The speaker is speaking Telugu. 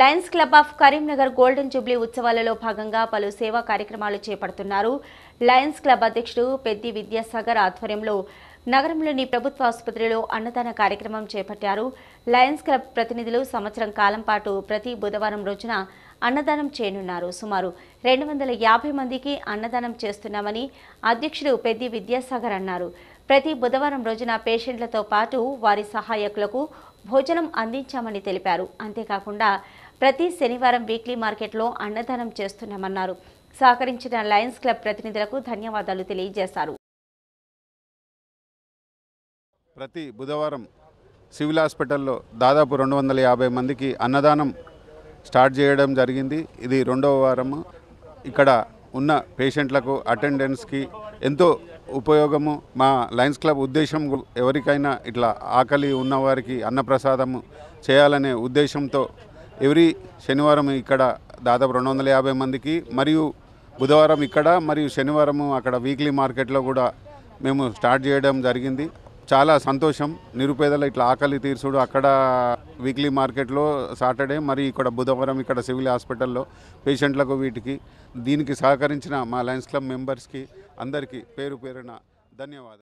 Lions club of Karimnagar golden jubilee ఉత్సవాలలో భాగంగా పలు సేవా కార్యక్రమాలు చేపడుతున్నారు. లయన్స్ క్లబ్ అధ్యక్షుడు పెద్ది విద్యాసాగర్ ఆధ్వర్యంలో నగరంలోని ప్రభుత్వ ఆసుపత్రిలో అన్నదాన కార్యక్రమం చేపట్టారు. లయన్స్ క్లబ్ ప్రతినిధులు సంవత్సరం కాలం పాటు ప్రతి బుధవారం రోజున అన్నదానం చేయనున్నారు. సుమారు రెండు వందల యాభై మందికి అన్నదానం చేస్తున్నామని అధ్యక్షుడు పెద్ది విద్యాసాగర్ అన్నారు. ప్రతి బుధవారం రోజున పేషెంట్లతో పాటు వారి సహాయకులకు భోజనం అందించామని తెలిపారు. అంతేకాకుండా ప్రతి శనివారం వీక్లీ మార్కెట్లో అన్నదానం చేస్తున్నామన్నారు. సహకరించిన లయన్స్ క్లబ్ ప్రతినిధులకు ధన్యవాదాలు తెలియజేశారు. ప్రతి బుధవారం సివిల్ హాస్పిటల్లో దాదాపు రెండు వందల యాభై మందికి అన్నదానం స్టార్ట్ చేయడం జరిగింది. ఇది రెండవ వారము. ఇక్కడ ఉన్న పేషెంట్లకు అటెండెన్స్కి ఎంతో ఉపయోగము. మా లయన్స్ క్లబ్ ఉద్దేశం గు- ఎవరికైనా ఇట్లా ఆకలి ఉన్నవారికి అన్నప్రసాదము చేయాలనే ఉద్దేశంతో ఎవ్రీ శనివారం ఇక్కడ దాదాపు రెండు వందల యాభై మందికి మరియు బుధవారం ఇక్కడ మరియు శనివారము అక్కడ వీక్లీ మార్కెట్లో కూడా మేము స్టార్ట్ చేయడం జరిగింది. చాలా సంతోషం. నిరుపేదల ఇట్లా ఆకలి తీర్చుడు. అక్కడ వీక్లీ మార్కెట్లో సాటర్డే మరి ఇక్కడ బుధవారం ఇక్కడ సివిల్ హాస్పిటల్లో పేషెంట్లకు వీటికి. దీనికి సహకరించిన మా లయన్స్ క్లబ్ మెంబర్స్కి అందరికీ పేరు పేరున ధన్యవాదాలు.